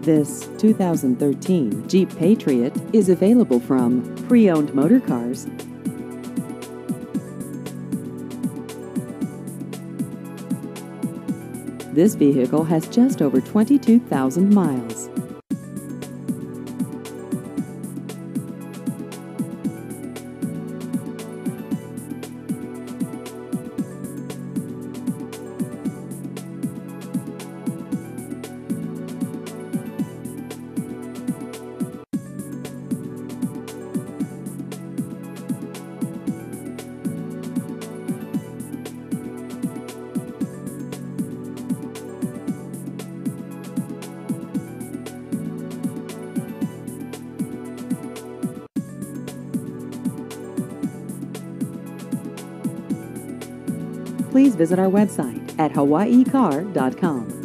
This 2013 Jeep Patriot is available from Pre-Owned Motor Cars. This vehicle has just over 22,000 miles. Please visit our website at hawaiicar.com.